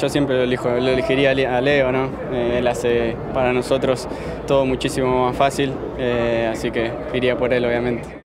yo siempre lo, elijo, lo elegiría a Leo, ¿no? Eh, él hace para nosotros todo muchísimo más fácil, eh, así que iría por él obviamente.